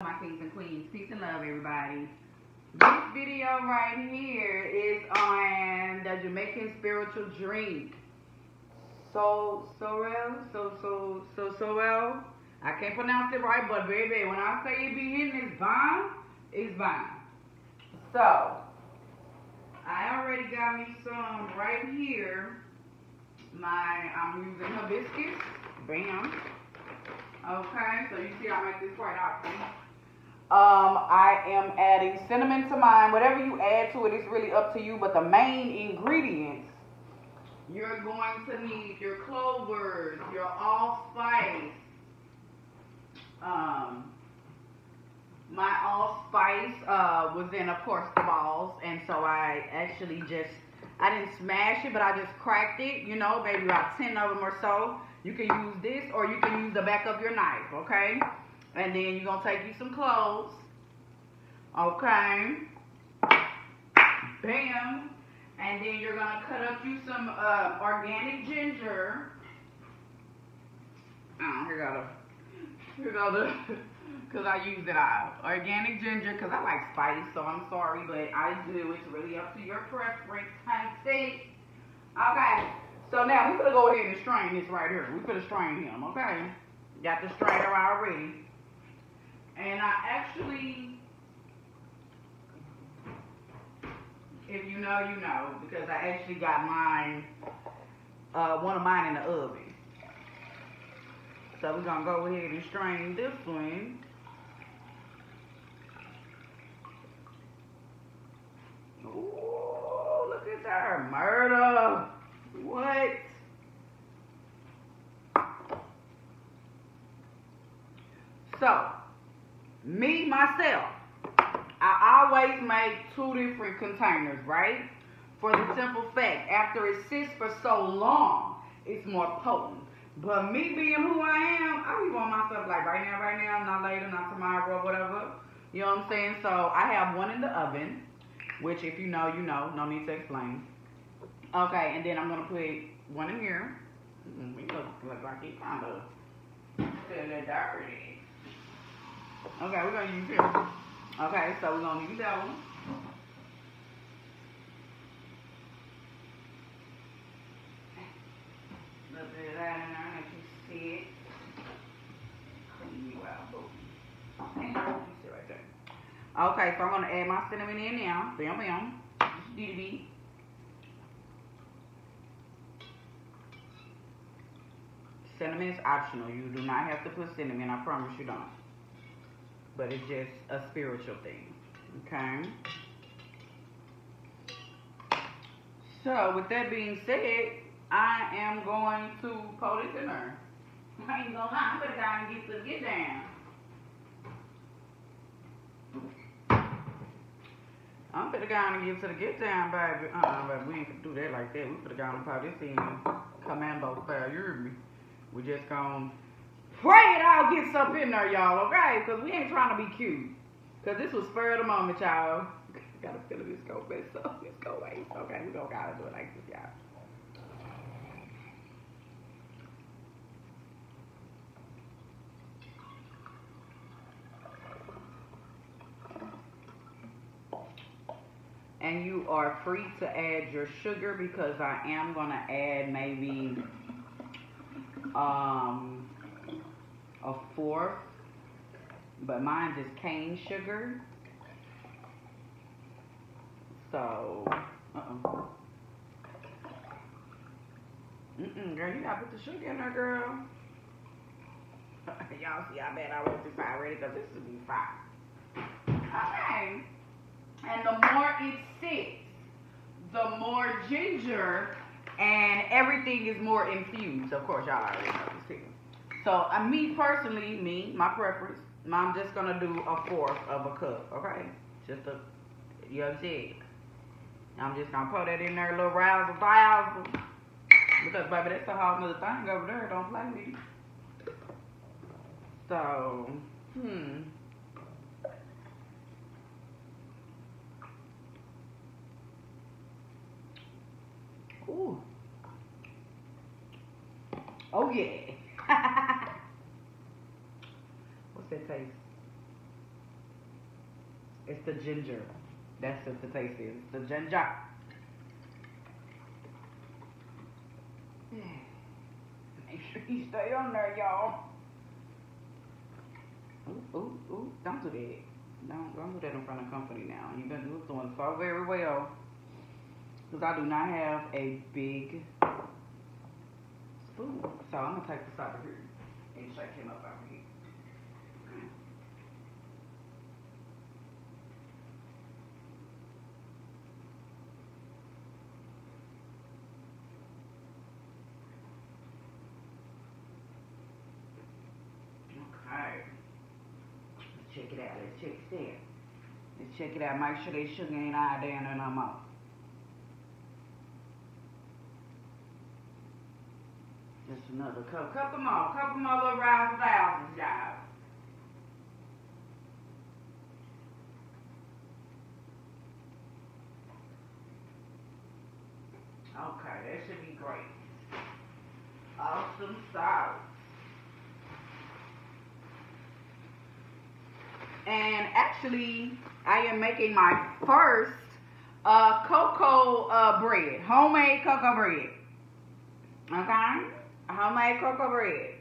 my kings and queens. Peace and love, everybody. This video right here is on the Jamaican spiritual drink. So, Sorrel, so, so, so, Sorrel. I can't pronounce it right, but baby, when I say it be hitting, it's bomb, it's bomb. So, I already got me some right here. My, I'm using hibiscus. Bam. Okay, so you see I make this quite often. Um, I am adding cinnamon to mine. Whatever you add to it, it is really up to you, but the main ingredients, you're going to need your clovers, your allspice, um, my allspice uh, was in, of course, the balls, and so I actually just, I didn't smash it, but I just cracked it, you know, maybe about 10 of them or so. You can use this, or you can use the back of your knife, okay? And then you're going to take you some clothes. okay? Bam. And then you're going to cut up you some uh, organic ginger. Oh, here go the, here go the, because I use it all. Organic ginger, because I like spice, so I'm sorry, but I do. It's really up to your preference, honey. Okay, so now we're going to go ahead and strain this right here. We're going to strain him, okay? Got the strainer already. And I actually, if you know, you know, because I actually got mine, uh, one of mine in the oven. So we're going to go ahead and strain this one. Ooh, look at that murder. What? So, me, myself, I always make two different containers, right? For the simple fact, after it sits for so long, it's more potent. But me being who I am, I be want myself like right now, right now, not later, not tomorrow, whatever. You know what I'm saying? So I have one in the oven, which if you know, you know. No need to explain. Okay, and then I'm gonna put one in here. Mm-hmm, we look, look like it kind of still dirty. Okay, we're gonna use here. Okay, so we're gonna use that one. Little bit of that in there, let you see it. Clean you out, boo. You see right there. Okay, so I'm gonna add my cinnamon in now. Bam, bam. Need. Cinnamon is optional. You do not have to put cinnamon. I promise you don't but it's just a spiritual thing. Okay? So, with that being said, I am going to in there. I ain't gonna lie, I'm gonna go and get to get down. I'm gonna go and get to the get down, baby. Uh-uh, but we ain't gonna do that like that. We gonna go and put this in commando style. You heard me? We just gonna Pray it all gets up in there, y'all, okay? Because we ain't trying to be cute. Because this was spur of the moment, y'all. Gotta feel this go mess up. Let's go away. Okay, we don't gotta do it like this, y'all. And you are free to add your sugar because I am gonna add maybe um a fourth, but mine is cane sugar. So, uh-oh. Mm-mm, girl, you gotta put the sugar in there, girl. Y'all see how bad I want this pie ready, because this will be fine. Okay. And the more it sits, the more ginger and everything is more infused. Of course, y'all already know this too. So, uh, me personally, me, my preference, I'm just gonna do a fourth of a cup, okay? Just a, you understand? I'm saying? I'm just gonna put that in there, a little razzle dazzle. Because, baby, that's a whole nother thing over there. Don't play me. So, hmm. Ooh. Oh, yeah. Taste? It's the ginger. That's what the taste is. It's the ginger. Mm. Make sure you stay on there, y'all. Ooh, ooh, ooh. Don't do that. Don't, don't do that in front of company now. You've been doing so very well. Because I do not have a big spoon. So I'm going to take this out of here and shake him up over here. Okay. Let's check it out. Let's check it out. Let's check it out. Make sure that sugar ain't all down in our mouth. Just another couple, couple more, couple more little round thousands, y'all. Okay, that should be great. Awesome sauce. And actually, I am making my first uh, cocoa uh, bread, homemade cocoa bread. Okay? Homemade cocoa bread.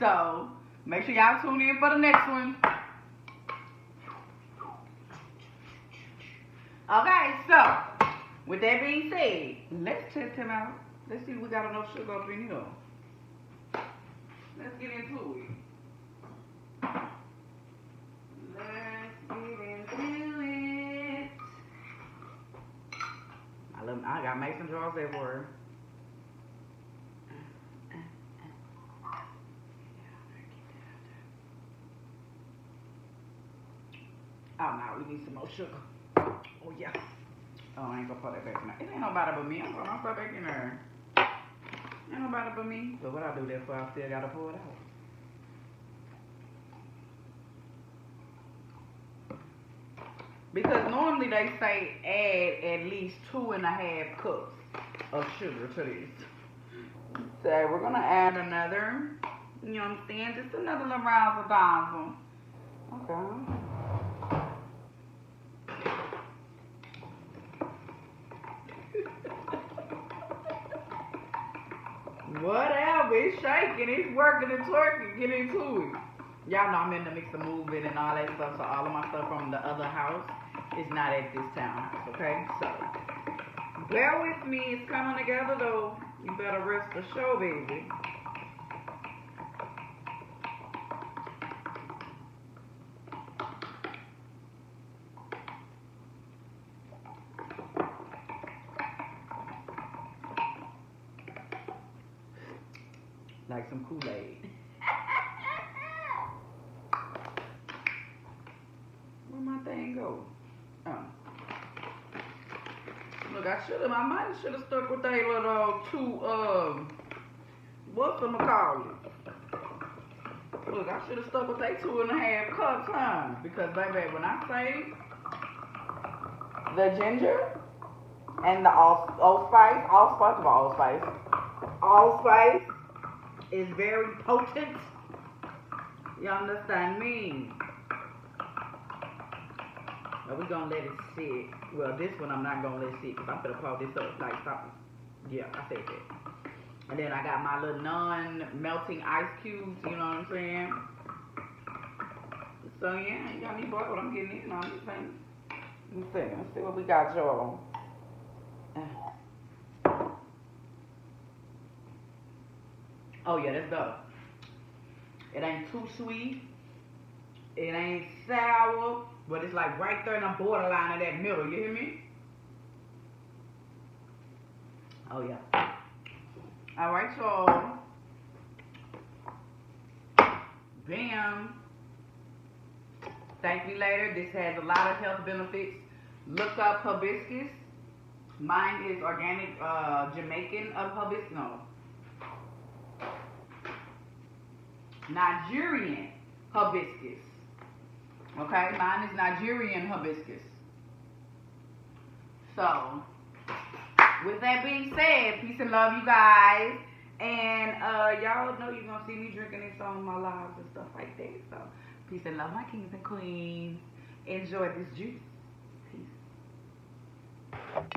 So, make sure y'all tune in for the next one. Okay, so, with that being said, let's test him out. Let's see if we got enough sugar up in here. Let's get into it. Let's get into it. I love. I got mason jars everywhere. Oh no, we need some more sugar. Oh yeah. Oh, I ain't gonna put that back in there. It ain't nobody but me. I'm gonna put back in there. Ain't nobody but me. But what I do that for, I still gotta pull it out. Because normally they say add at least two and a half cups of sugar to this. So we're gonna add another, you know what I'm saying? Just another little round of dazzle. Okay. Whatever, it's shaking, it's working and twerking, get into it. Y'all know I'm in the mix of moving and all that stuff, so all of my stuff from the other house is not at this townhouse, okay? So, bear with me, it's coming together though. You better rest the show, baby. Like some Kool-Aid. Where my thing go? Oh. Look, I should have, I might have should have stuck with that little two, um, what's them call it? Look, I should have stuck with that two and a half cups, huh? Because, baby, when I say the ginger and the all, allspice, allspice, of allspice, allspice is very potent. You understand me? Now we gonna let it sit. Well, this one I'm not gonna let it sit because I'm gonna pull this up like something. Yeah, I said that. And then I got my little non-melting ice cubes. You know what I'm saying? So yeah, you got me boiled. I'm getting in on this thing. Let's see. Let's see what we got, y'all. Oh yeah, that's dope. It ain't too sweet. It ain't sour, but it's like right there in the borderline of that middle. You hear me? Oh yeah. All right, y'all. Bam. Thank me later. This has a lot of health benefits. Look up hibiscus. Mine is organic uh, Jamaican of hibiscus. No. Nigerian hibiscus. Okay, mine is Nigerian hibiscus. So, with that being said, peace and love, you guys. And uh, y'all know you're gonna see me drinking this on my lives and stuff like that. So, peace and love, my kings and queens. enjoy this juice. Peace.